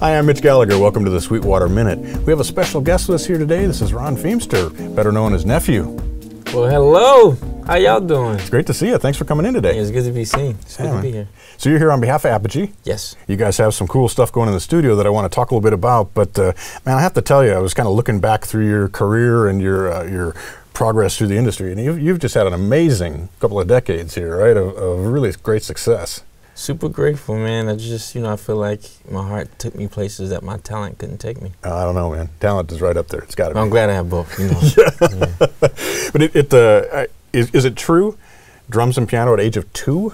Hi, I'm Mitch Gallagher. Welcome to the Sweetwater Minute. We have a special guest with us here today. This is Ron Feemster, better known as Neff-U. Well, hello. How y'all doing? It's great to see you. Thanks for coming in today. It's good to be seen. It's Yeah, good to be here. So you're here on behalf of Apogee. Yes. You guys have some cool stuff going in the studio that I want to talk a little bit about. But uh, man, I have to tell you, I was kind of looking back through your career and your uh, your progress through the industry, and you've, you've just had an amazing couple of decades here, right? Of, of really great success. Super grateful, man. I just, you know, I feel like my heart took me places that my talent couldn't take me. Uh, I don't know, man. Talent is right up there. It's got to be. I'm glad I have both, you know. Yeah. But it, it uh, is, is it true? Drums and piano at age of two?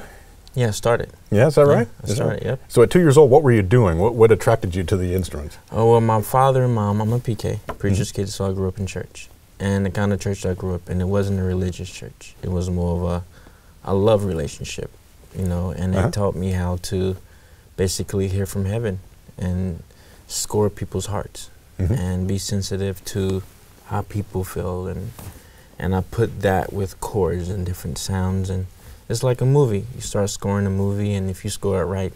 Yeah, I started. Yeah, is that Yeah, right? I Is started, right? yep. So at two years old, what were you doing? What, what attracted you to the instruments? Oh, well, my father and mom, I'm a PK, preacher's Mm-hmm. kid, so I grew up in church. And the kind of church I grew up in, it wasn't a religious church. It was more of a, a love relationship, you know, and Uh-huh. it taught me how to basically hear from heaven and score people's hearts Mhm. and be sensitive to how people feel. And, and I put that with chords and different sounds. And it's like a movie. You start scoring a movie, and if you score it right,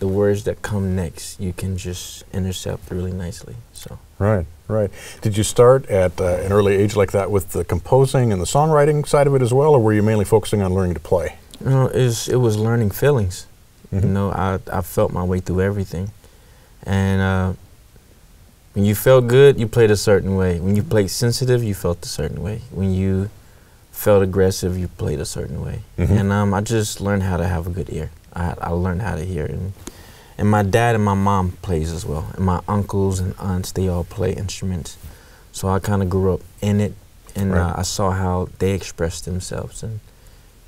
the words that come next you can just intercept really nicely. So Right, right. Did you start at uh, an early age like that with the composing and the songwriting side of it as well, or were you mainly focusing on learning to play? You know, it's, it was learning feelings. You Mhm. know, I I felt my way through everything, and uh, when you felt good, you played a certain way. When you played sensitive, you felt a certain way. When you felt aggressive, you played a certain way. Mhm. And um, I just learned how to have a good ear. I, I learned how to hear, and and my dad and my mom plays as well, and my uncles and aunts they all play instruments. So I kind of grew up in it, and Right. uh, I saw how they expressed themselves, and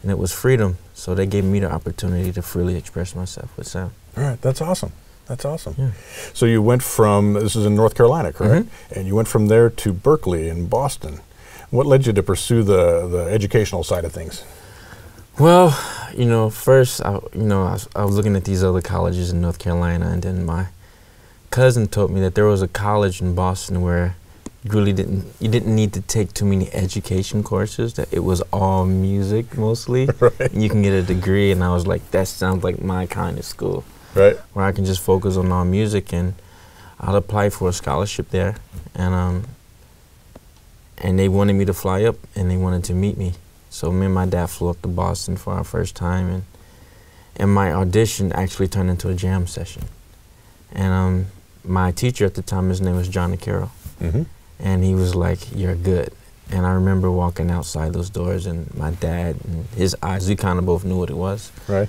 and it was freedom. So they gave me the opportunity to freely express myself with sound. All right, that's awesome. That's awesome. Yeah. So you went from this is in North Carolina, correct? Mm-hmm. And you went from there to Berklee in Boston. What led you to pursue the the educational side of things? Well, you know, first, I, you know, I was, I was looking at these other colleges in North Carolina, and then my cousin told me that there was a college in Boston where really didn't you didn't need to take too many education courses. That it was all music mostly. Right. You can get a degree, and I was like, that sounds like my kind of school Right. where I can just focus on all music, and I'd apply for a scholarship there, and um, and they wanted me to fly up, and they wanted to meet me. So me and my dad flew up to Boston for our first time, and and my audition actually turned into a jam session. And um, my teacher at the time, his name was Johnny Carroll, Mm-hmm. And he was like, "You're good." And I remember walking outside those doors, and my dad and his eyes, we kind of both knew what it was. Right.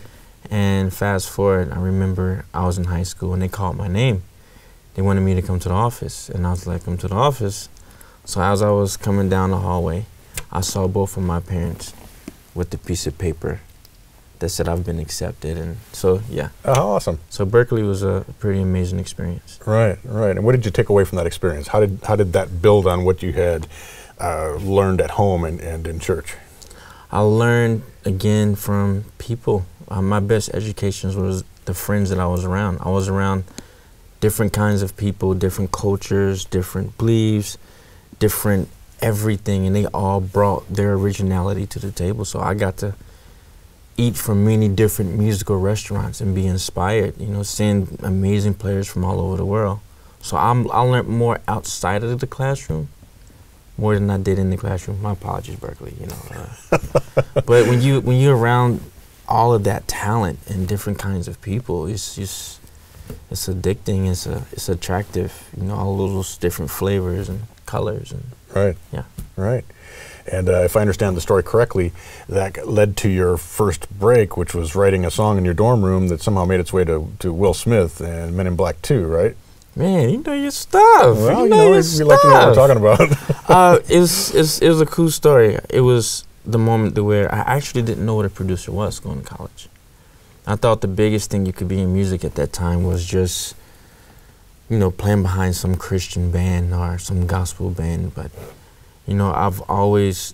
And fast forward, I remember I was in high school and they called my name. They wanted me to come to the office, and I was like, "Come to the office." So as I was coming down the hallway, I saw both of my parents with the piece of paper that said I've been accepted, and so yeah. Oh, awesome. So Berklee was a pretty amazing experience. Right, right. And what did you take away from that experience? How did how did that build on what you had uh, learned at home and, and in church? I learned again from people. Uh, my best education was the friends that I was around. I was around different kinds of people, different cultures, different beliefs, different everything, and they all brought their originality to the table. So I got to eat from many different musical restaurants and be inspired. You know, seeing amazing players from all over the world. So I'm, I learned more outside of the classroom, more than I did in the classroom. My apologies, Berklee. You know. Uh, but when you when you're around all of that talent and different kinds of people, it's just it's addicting. It's a it's attractive. You know, all those different flavors and colors and Right. yeah. Right. And uh, if I understand the story correctly, that led to your first break, which was writing a song in your dorm room that somehow made its way to, to Will Smith and Men in Black 2, right? Man, you know your stuff. Well, you you know, know, your we like to know what we're talking about. uh, it was, it's, it was a cool story. It was the moment where I actually didn't know what a producer was going to college. I thought the biggest thing you could be in music at that time was just, you know, playing behind some Christian band or some gospel band. But, you know, I've always,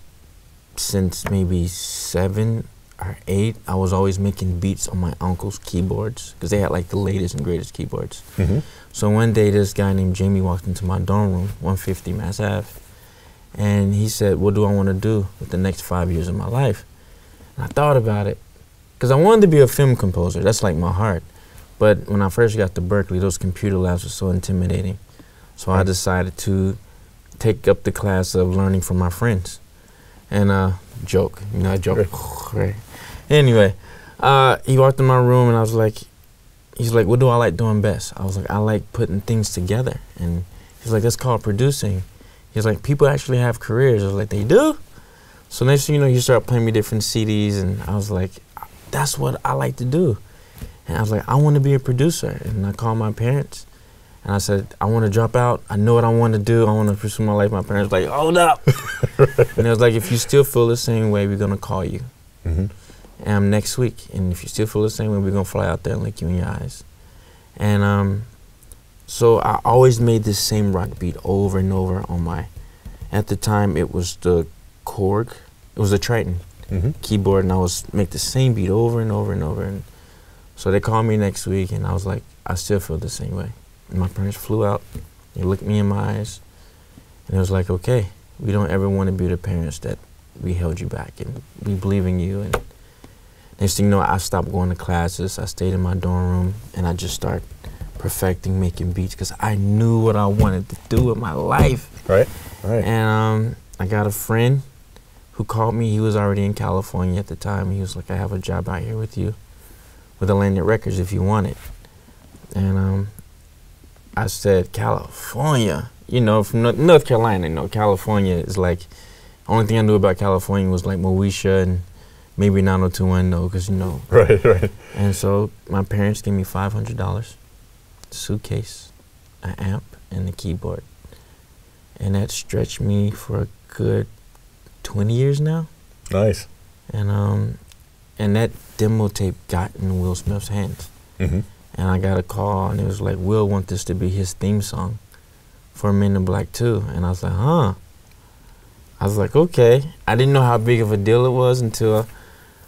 since maybe seven or eight, I was always making beats on my uncle's keyboards because they had like the latest and greatest keyboards. hmm So one day, this guy named Jamie walked into my dorm room, 150 Mass Ave, and he said, "What do I want to do with the next five years of my life?" And I thought about it, because I wanted to be a film composer. That's like my heart. But when I first got to Berklee, those computer labs were so intimidating. So I decided to take up the class of learning from my friends. And uh, joke, you know, I joke. Right. Anyway, uh, he walked in my room and I was like, he's like, what do I like doing best? I was like, I like putting things together. And he's like, that's called producing. He's like, people actually have careers. I was like, they do? So next thing you know, you start playing me different CDs, and I was like, that's what I like to do. And I was like, I want to be a producer. And I called my parents, and I said, I want to drop out. I know what I want to do. I want to pursue my life. My parents were like, hold up. and it was like, if you still feel the same way, we're gonna call you hmm um, next week. And if you still feel the same way, we're gonna fly out there and look you in your eyes. And um, so I always made this same rock beat over and over on my. At the time, it was the Korg. It was the Triton hmm keyboard, and I was make the same beat over and over and over. And so they called me next week, and I was like, I still feel the same way. My parents flew out. They looked me in my eyes, and it was like, okay, we don't ever want to be the parents that we held you back, and we believe in you. And next thing you know, I stopped going to classes. I stayed in my dorm room, and I just started perfecting making beats because I knew what I wanted to do with my life. Right. Right. And um, I got a friend who called me. He was already in California at the time. He was like, I have a job out here with you with Atlantic Records if you want it. And um, I said, California. You know, from Nor- North Carolina, you know, California is like, only thing I knew about California was like Moesha and maybe 90210 because, you know. right. Right. And so my parents gave me $500, suitcase, an amp, and a keyboard. And that stretched me for a good 20 years now. Nice. And um, and that demo tape got in Will Smith's hands. hmm And I got a call, and it was like, Will want this to be his theme song for Men in Black 2. And I was like, huh. I was like, okay. I didn't know how big of a deal it was until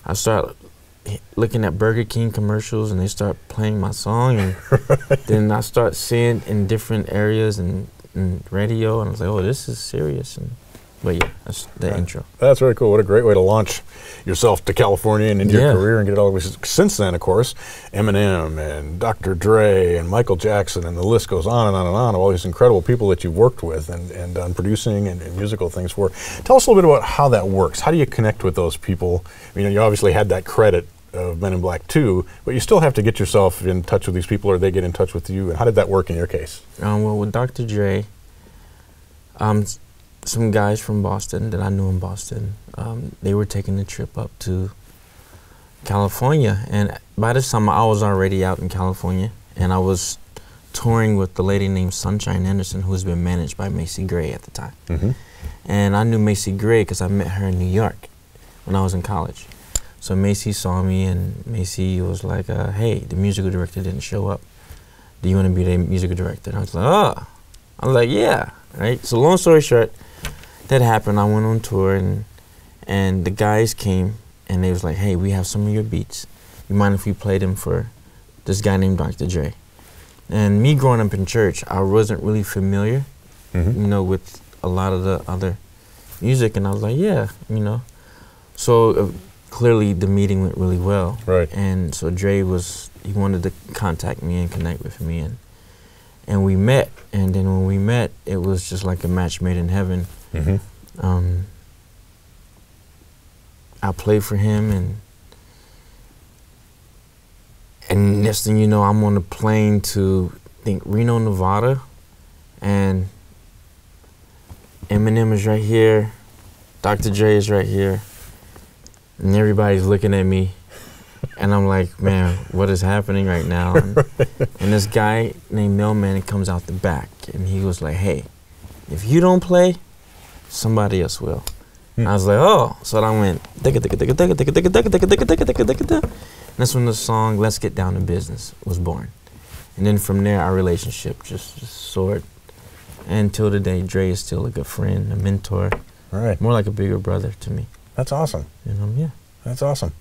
I started looking at Burger King commercials and they start playing my song. And then I start seeing in different areas and, and radio. And I was like, oh, this is serious. And But yeah, that's the Right. intro. That's very cool. What a great way to launch yourself to California and into Yeah. your career and get it all the way. Since then, of course, Eminem and Dr. Dre and Michael Jackson and the list goes on and on and on of all these incredible people that you've worked with and, and done producing and, and musical things for. Tell us a little bit about how that works. How do you connect with those people? You know, you obviously had that credit of Men in Black 2, but you still have to get yourself in touch with these people or they get in touch with you. And how did that work in your case? Um, well, with Dr. Dre, um, some guys from Boston that I knew in Boston, um, they were taking a trip up to California, and by this time I was already out in California, and I was touring with the lady named Sunshine Anderson, who's been managed by Macy Gray at the time. Mm-hmm. And I knew Macy Gray because I met her in New York when I was in college. So Macy saw me, and Macy was like, uh, "Hey, the musical director didn't show up. Do you want to be the musical director?" And I was like, "Oh." I was like, "Yeah." Right. So long story short, that happened. I went on tour, and and the guys came, and they was like, "Hey, we have some of your beats. You mind if we play them for this guy named Dr. Dre?" And me growing up in church, I wasn't really familiar Mm-hmm. you know, with a lot of the other music, and I was like, yeah, you know. So uh, clearly, the meeting went really well, Right. and so Dre was he wanted to contact me and connect with me, and and we met, and then when we met, it was just like a match made in heaven. Mm-hmm. Um, I played for him, and and next thing you know, I'm on a plane to I think Reno, Nevada, and Eminem is right here, Dr. Dre is right here, and everybody's looking at me, and I'm like, man, what is happening right now? And, and this guy named Mel-Man comes out the back, and he was like, hey, if you don't play, somebody else will. Mm. I was like, oh. So I went, and that's when the song Let's Get Down to Business was born. And then from there, our relationship just, just soared. And till today, Dre is still a good friend, a mentor. All right. More like a bigger brother to me. That's awesome. You know, yeah. That's awesome.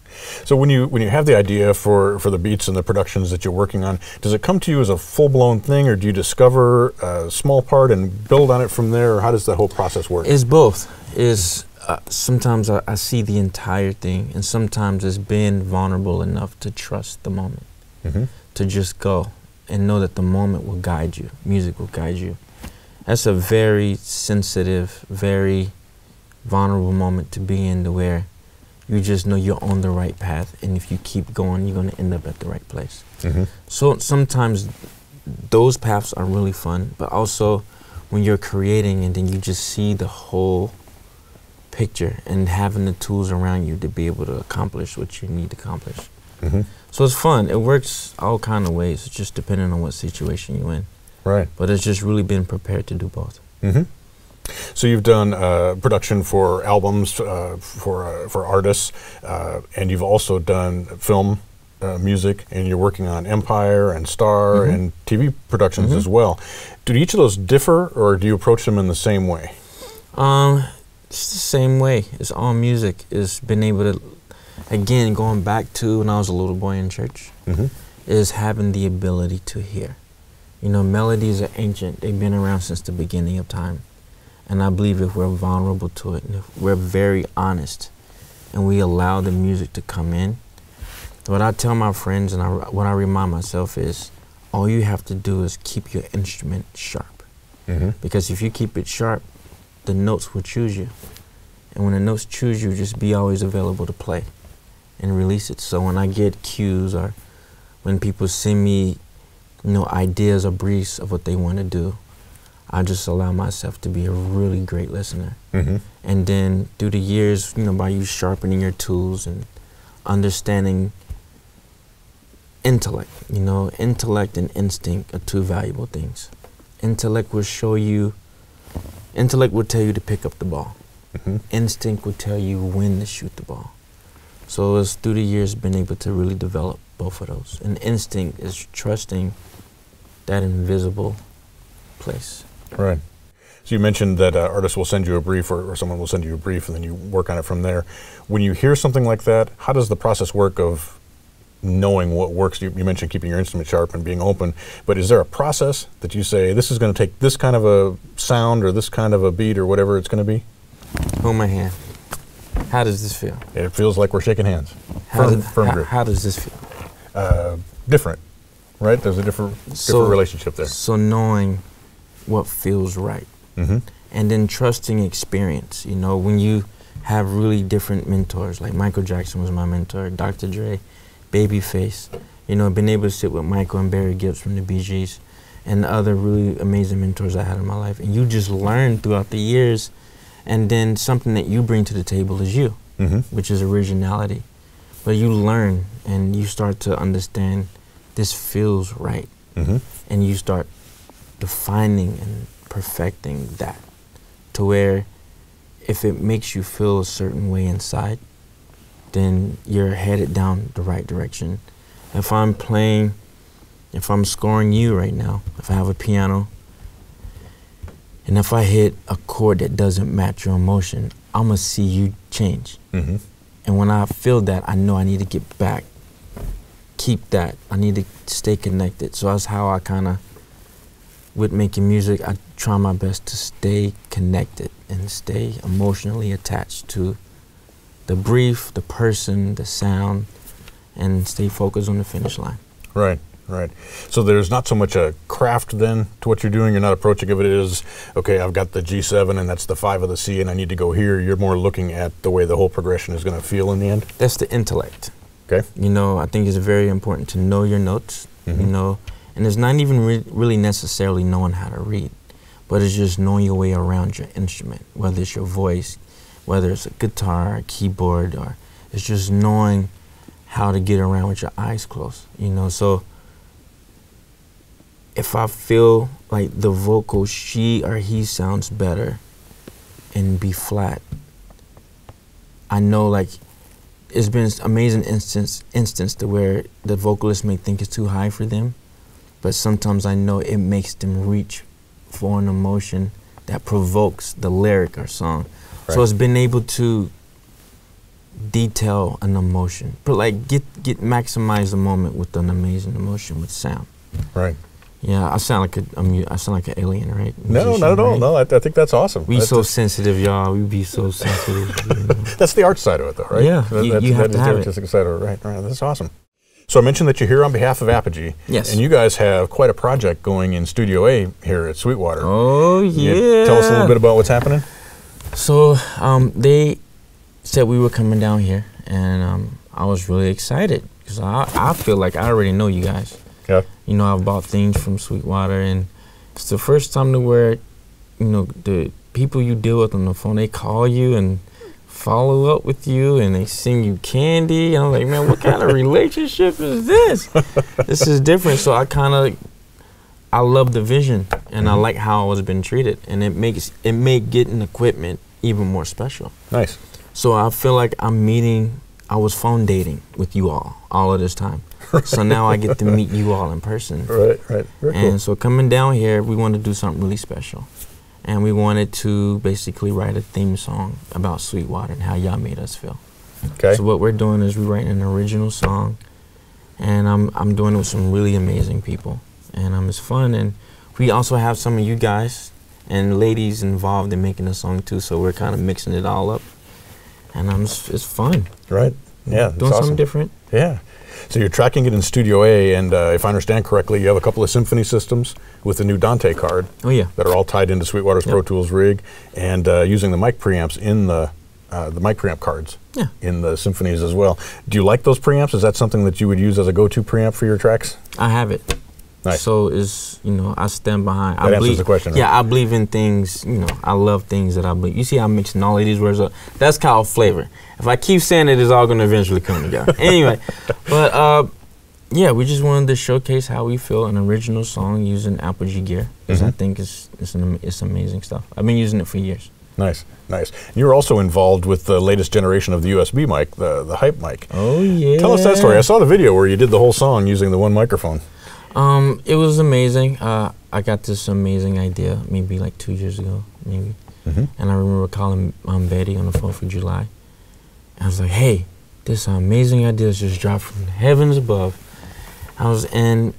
So when you when you have the idea for for the beats and the productions that you're working on, does it come to you as a full blown thing, or do you discover a small part and build on it from there, or how does the whole process work? It's both. Is uh, sometimes I, I see the entire thing, and sometimes it's being vulnerable enough to trust the moment. hmm to just go and know that the moment will guide you. Music will guide you. That's a very sensitive, very vulnerable moment to be in to where you just know you're on the right path and if you keep going you're going to end up at the right place. Mhm. So sometimes those paths are really fun, but also when you're creating and then you just see the whole picture and having the tools around you to be able to accomplish what you need to accomplish. Mhm. So it's fun. It works all kind of ways. It's just depending on what situation you're in. Right. But it's just really being prepared to do both. hmm So you've done uh, production for albums uh, for uh, for artists, uh, and you've also done film uh, music, and you're working on Empire and Star Mhm. and TV productions Mhm. as well. Do each of those differ, or do you approach them in the same way? Um, it's the same way. It's all music. It's been able to, again, going back to when I was a little boy in church, Mm-hmm. is having the ability to hear. You know, melodies are ancient. They've been around since the beginning of time. And I believe if we're vulnerable to it, and if we're very honest, and we allow the music to come in, what I tell my friends and I, what I remind myself is, all you have to do is keep your instrument sharp. Mm-hmm. Because if you keep it sharp, the notes will choose you. And when the notes choose you, just be always available to play and release it. So when I get cues or when people send me, you know, ideas or briefs of what they want to do, I just allow myself to be a really great listener. Mm-hmm. And then through the years, you know, by you sharpening your tools and understanding intellect, you know, intellect and instinct are two valuable things. Intellect will show you, intellect will tell you to pick up the ball. Mm-hmm. Instinct will tell you when to shoot the ball. So it's through the years been able to really develop both of those. And instinct is trusting that invisible place. Right. So you mentioned that uh, artists will send you a brief, or, or someone will send you a brief, and then you work on it from there. When you hear something like that, how does the process work of knowing what works? You, you mentioned keeping your instrument sharp and being open, but is there a process that you say this is going to take this kind of a sound or this kind of a beat or whatever it's going to be? Hold my hand. How does this feel? It feels like we're shaking hands. How, Firm, does, firm how, grip. how does this feel? Uh, different, right? There's a different, different So- relationship there. So knowing what feels right. Mm-hmm. and then trusting experience. You know, when you have really different mentors, like Michael Jackson was my mentor, Dr. Dre, Babyface. You know, been able to sit with Michael and Barry Gibbs from the Gees, and the other really amazing mentors I had in my life. And you just learn throughout the years, and then something that you bring to the table is you, Mm-hmm. which is originality. But you learn, and you start to understand this feels right, Mm-hmm. and you start defining and perfecting that to where if it makes you feel a certain way inside, then you're headed down the right direction. If I'm playing, if I'm scoring you right now, if I have a piano, and if I hit a chord that doesn't match your emotion, I'm gonna see you change. Mm-hmm. And when I feel that, I know I need to get back, keep that. I need to stay connected. So that's how I kind of, with making music, I try my best to stay connected and stay emotionally attached to the brief, the person, the sound, and stay focused on the finish line. Right, right. So there's not so much a craft then to what you're doing. You're not approaching it as, okay, I've got the G7 and that's the five of the C and I need to go here. You're more looking at the way the whole progression is going to feel in the end. That's the intellect. Okay. You know, I think it's very important to know your notes. You Mhm. know, and it's not even re- really necessarily knowing how to read, but it's just knowing your way around your instrument, whether it's your voice, whether it's a guitar, a keyboard, or it's just knowing how to get around with your eyes closed. You know, so if I feel like the vocal she or he sounds better in B flat, I know like it's been amazing instance instance to where the vocalist may think it's too high for them, but sometimes I know it makes them reach for an emotion that provokes the lyric or song. So it's been able to detail an emotion, but like get get maximize the moment with an amazing emotion with sound. Right. Yeah, I sound like a, I sound like an alien, right? No, not at all. right? No, I, I think that's awesome. We That's so sensitive, y'all. We be so sensitive. you know. that's the art side of it, though, right? Yeah, That- you- that's, you have to have the it. artistic side of it. Right, right. That's awesome. So I mentioned that you're here on behalf of Apogee. Yes. And you guys have quite a project going in Studio A here at Sweetwater. Oh yeah. tell us a little bit about what's happening. So um, they said we were coming down here, and um, I was really excited because I, I feel like I already know you guys. Yeah. You know, I've bought things from Sweetwater, and it's the first time to where, you know, the people you deal with on the phone, they call you and follow up with you, and they send you candy. And I'm like, man, what kind of relationship is this? this is different. So I kind of, I love the vision, and I Mhm. like how I was being treated, and it makes it made getting equipment even more special. Nice. So I feel like I'm meeting. I was phone dating with you all all of this time. So now I get to meet you all in person. Right, right. Very And so coming down here, we want to do something really special. And we wanted to basically write a theme song about Sweetwater and how y'all made us feel. Okay. So what we're doing is we're writing an original song, and I'm I'm doing it with some really amazing people, and um, it's fun. And we also have some of you guys and ladies involved in making the song too. So we're kind of mixing it all up, and um, it's, it's fun. Right. Yeah. Doing awesome. something different. Yeah. So you're tracking it in Studio A, and uh, if I understand correctly, you have a couple of symphony systems with the new Dante card Oh yeah. that are all tied into Sweetwater's Pro Tools rig, and uh, using the mic preamps in the uh, the mic preamp cards Yeah. in the symphonies as well. Do you like those preamps? Is that something that you would use as a go-to preamp for your tracks? I have it. Nice. So is you know I stand behind. That I answers believe, the question, Yeah. I believe in things. You know, I love things that I believe. You see, I'm mixing all of these words up. That's called flavor. If I keep saying it, it's all going to eventually come together. anyway, but uh, yeah, we just wanted to showcase how we feel an original song using Apogee gear because I Mhm. think it's it's, an, it's amazing stuff. I've been using it for years. Nice, nice. You're also involved with the latest generation of the USB mic, the the Hype mic. Oh yeah. Tell us that story. I saw the video where you did the whole song using the one microphone. Um, it was amazing. Uh, I got this amazing idea maybe like two years ago, maybe. Mm-hmm. And I remember calling um, Betty on the 4th of July. I was like, hey, this amazing idea has just dropped from the heavens above. I was, and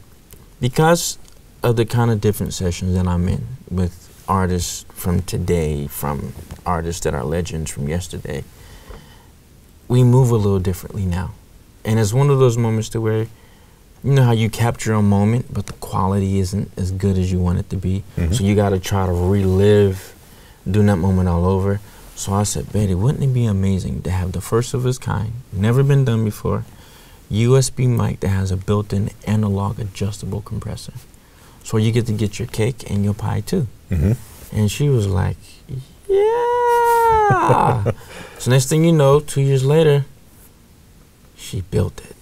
because of the kind of different sessions that I'm in with artists from today, from artists that are legends from yesterday, we move a little differently now. And it's one of those moments to where, you know how you capture a moment, but the quality isn't as good as you want it to be. Mhm. So you got to try to relive doing that moment all over. So I said, Betty, wouldn't it be amazing to have the first of its kind, never been done before, USB mic that has a built-in analog adjustable compressor. So you get to get your cake and your pie too. Mm-hmm. And she was like, Yeah. so next thing you know, two years later, she built it.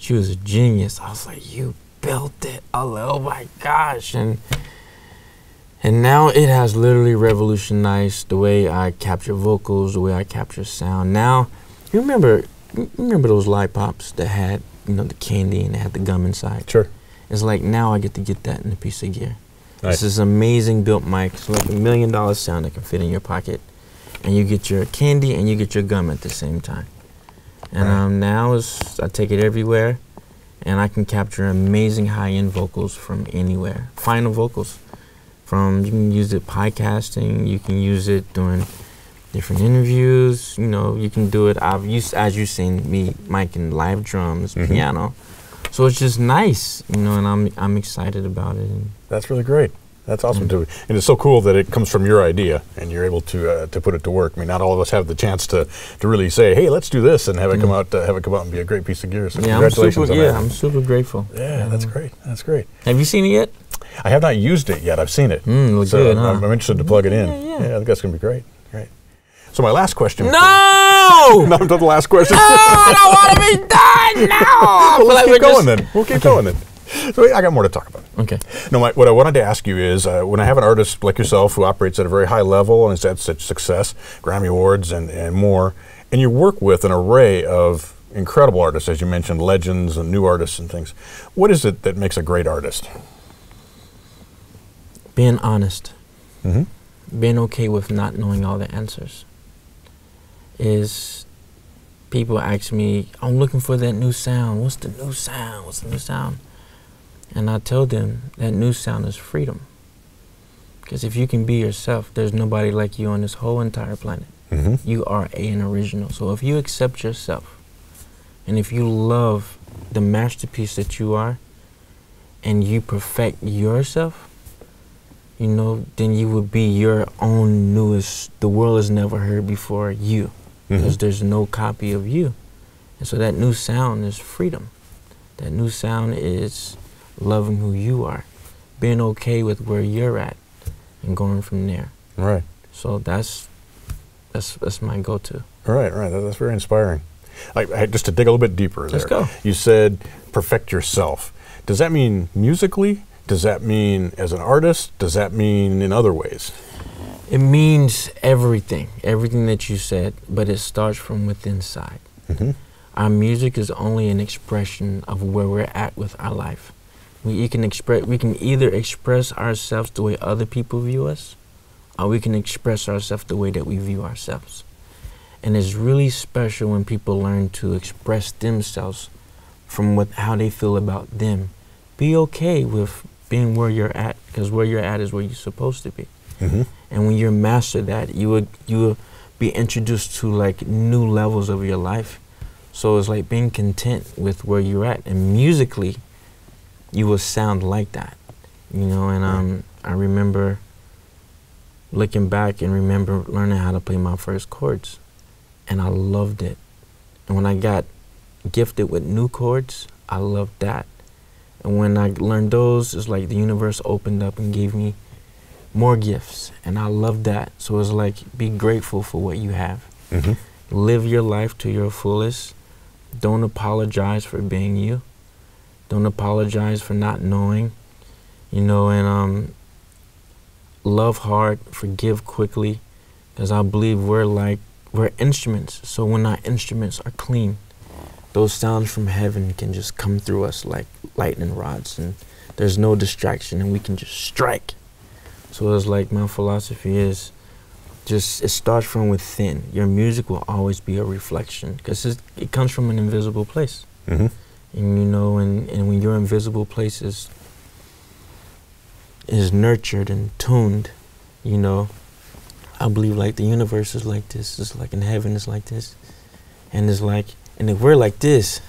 She was a genius. I was like, You built it. I was like, oh my gosh. And and now it has literally revolutionized the way I capture vocals, the way I capture sound. Now, you remember you remember those light pops that had, you know, the candy and they had the gum inside? Sure. It's like now I get to get that in a piece of gear. Nice. This is amazing built mic. It's like a million dollar sound that can fit in your pocket. And you get your candy and you get your gum at the same time. And Right. um, now is I take it everywhere and I can capture amazing high end vocals from anywhere. Final vocals. From you can use it podcasting, you can use it doing different interviews, you know, you can do it I've used as you've seen me miking live drums, Mhm. piano. So it's just nice, you know, and I'm I'm excited about it and That's really great. That's awesome Mm. too, and it's so cool that it comes from your idea and you're able to uh, to put it to work. I mean, not all of us have the chance to to really say, "Hey, let's do this," and have it come Mm. out uh, have it come out and be a great piece of gear. So yeah, I'm congratulations super, on yeah. I'm super grateful. yeah, that's Um, great. That's great. Have you seen it yet? I have not used it yet. I've seen it. Mm, looks so good, I'm. I'm interested to plug it in. Yeah, yeah. I think that's going to be great. Great. So my last question. No! Not until the last question. No, I don't want to be done. No. Well, let's keep going just- then. We'll keep going then. So I got more to talk about. Okay. No, my, what I wanted to ask you is uh, when I have an artist like yourself who operates at a very high level and has had such success, Grammy Awards and, and more, and you work with an array of incredible artists, as you mentioned, legends and new artists and things. What is it that makes a great artist? Being honest, Mm-hmm. being okay with not knowing all the answers. Is people ask me, I'm looking for that new sound. What's the new sound? What's the new sound? And I tell them that new sound is freedom. Because if you can be yourself, there's nobody like you on this whole entire planet. Mm-hmm. You are a, an original. So if you accept yourself, and if you love the masterpiece that you are and you perfect yourself, you know, then you would be your own newest, the world has never heard before you. Because Mhm. there's no copy of you. And so that new sound is freedom. That new sound is loving who you are, being okay with where you're at, and going from there. Right. So that's that's that's my go-to. Right, right. That- That's very inspiring. I, I, just to dig a little bit deeper Let's go. You said perfect yourself. Does that mean musically? Does that mean as an artist? Does that mean in other ways? It means everything, everything that you said, but it starts from within inside. Mm-hmm. Our music is only an expression of where we're at with our life. We can express, we can either express ourselves the way other people view us, or we can express ourselves the way that we view ourselves. And it's really special when people learn to express themselves from what how they feel about them. Be okay with being where you're at, because where you're at is where you're supposed to be. Mm-hmm. And when you master that, you would you will be introduced to like new levels of your life. So it's like being content with where you're at, and musically, you will sound like that, you know. And um, I remember looking back and remember learning how to play my first chords, and I loved it. And when I got gifted with new chords, I loved that. And when I learned those, it's like the universe opened up and gave me more gifts and i loved that so it's like be grateful for what you have Mm-hmm. live your life to your fullest don't apologize for being you don't apologize for not knowing you know and um love hard forgive quickly because i believe we're like we're instruments so when our instruments are clean those sounds from heaven can just come through us like lightning rods and there's no distraction and we can just strike so it's like my philosophy is just it starts from within. Your music will always be a reflection because it comes from an invisible place. Mm-hmm. And you know, and, and when your invisible place is, is nurtured and tuned, you know, I believe like the universe is like this. It's like in heaven, it's like this. And it's like, and if we're like this,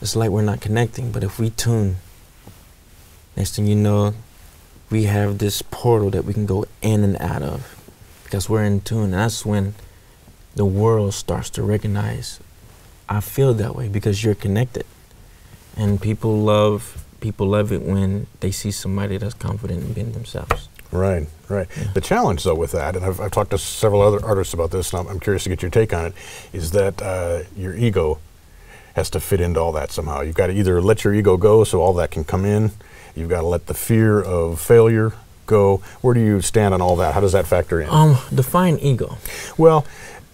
it's like we're not connecting. But if we tune, next thing you know, we have this portal that we can go in and out of because we're in tune. And that's when the world starts to recognize I feel that way because you're connected. And people love people love it when they see somebody that's confident in being themselves. Right, right. Yeah. The challenge, though, with that, and I've, I've talked to several other artists about this, and I'm, I'm curious to get your take on it, is that uh, your ego has to fit into all that somehow. You've got to either let your ego go so all that can come in, you've got to let the fear of failure go. Where do you stand on all that? How does that factor in? Um, define ego. Well,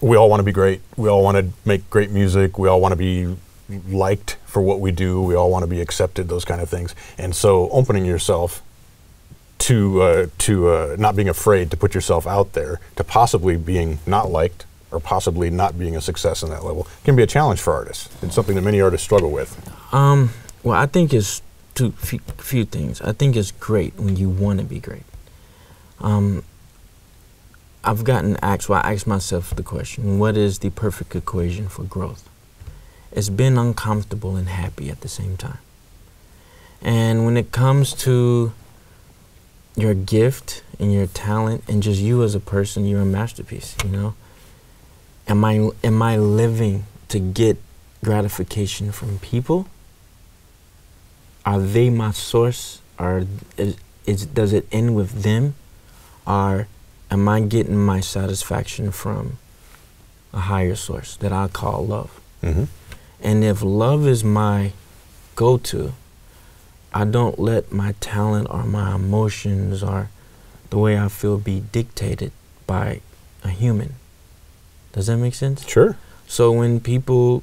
we all want to be great. We all want to make great music. We all want to be liked for what we do. We all want to be accepted, those kind of things. And so opening yourself to uh, to uh, not being afraid to put yourself out there, to possibly being not liked or possibly not being a success in that level can be a challenge for artists. It's something that many artists struggle with. Um, well, I think it's two few, few things. I think it's great when you want to be great. Um, I've gotten asked. Well, I asked myself the question: What is the perfect equation for growth? It's been uncomfortable and happy at the same time. And when it comes to your gift and your talent and just you as a person, you're a masterpiece. You know. Am I am I living to get gratification from people? Are they my source? Or is, is does it end with them? Or am I getting my satisfaction from a higher source that I call love? Mm-hmm. And if love is my go to, I don't let my talent or my emotions or the way I feel be dictated by a human. Does that make sense? Sure. So when people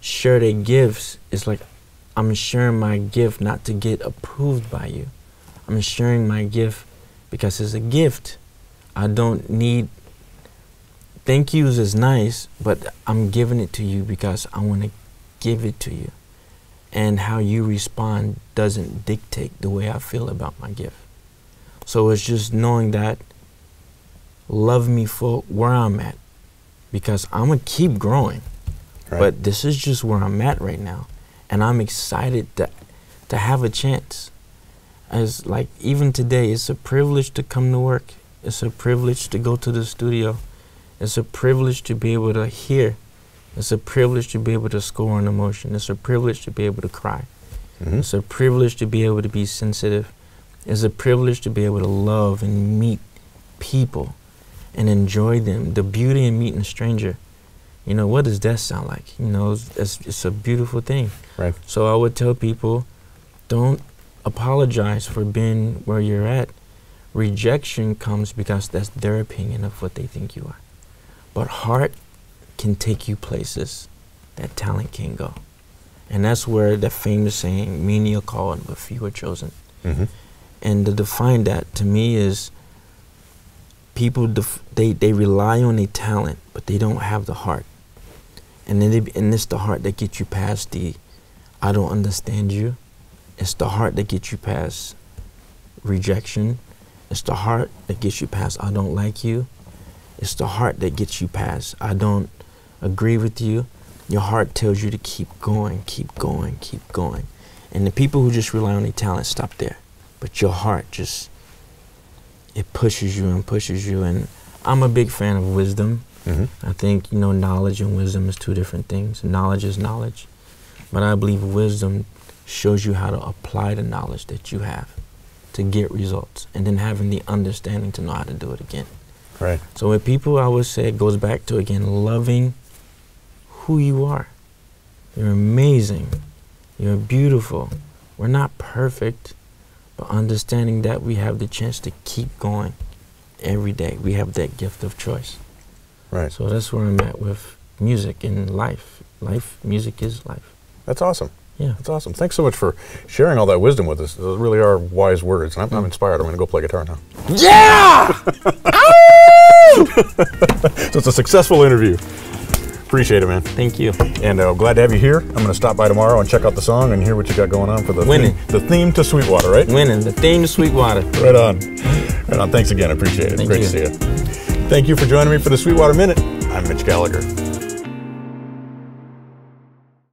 share their gifts, it's like I'm sharing my gift not to get approved by you. I'm sharing my gift because it's a gift. I don't need thank yous is nice, but I'm giving it to you because I want to give it to you. And how you respond doesn't dictate the way I feel about my gift. So it's just knowing that love me for where I'm at because I'm gonna keep growing. Right. But this is just where I'm at right now. and I'm excited to to have a chance. As like even today, it's a privilege to come to work. It's a privilege to go to the studio. It's a privilege to be able to hear. It's a privilege to be able to score an emotion. It's a privilege to be able to cry. Mhm. It's a privilege to be able to be sensitive. It's a privilege to be able to love and meet people and enjoy them. The beauty in meeting a stranger. You know, what does that sound like? You know, it's, it's, it's a beautiful thing. Right. So I would tell people don't apologize for being where you're at. Rejection comes because that's their opinion of what they think you are. But heart can take you places that talent can go. And that's where the famous saying, many are called, but few are chosen. Mhm. And to define that to me is people def- they, they rely on their talent, but they don't have the heart. And then they, and it's the heart that gets you past the I don't understand you. It's the heart that gets you past rejection. It's the heart that gets you past I don't like you. It's the heart that gets you past I don't agree with you. Your heart tells you to keep going, keep going, keep going. And the people who just rely on their talent stop there. But your heart just it pushes you and pushes you and I'm a big fan of wisdom. Mhm. I think, you know, knowledge and wisdom is two different things. Knowledge is knowledge. But I believe wisdom shows you how to apply the knowledge that you have to get results and then having the understanding to know how to do it again. Right. So with people, I would say it goes back to again loving who you are. You're amazing. You're beautiful. We're not perfect, but understanding that we have the chance to keep going every day. We have that gift of choice. Right. So that's where I'm at with music and life. Life, music is life. That's awesome. Yeah. That's awesome. Thanks so much for sharing all that wisdom with us. Those really are wise words. And I'm, Mm. I'm inspired. I'm going to go play guitar now. Yeah! So it's a successful interview. Appreciate it, man. Thank you. And uh, glad to have you here. I'm going to stop by tomorrow and check out the song and hear what you got going on for the Winning. Theme, the theme to Sweetwater, right? Winning. The theme to Sweetwater. Right on. Right on. Thanks again. I appreciate it. Thank Great you. to see you. Thank you for joining me for the Sweetwater Minute. I'm Mitch Gallagher.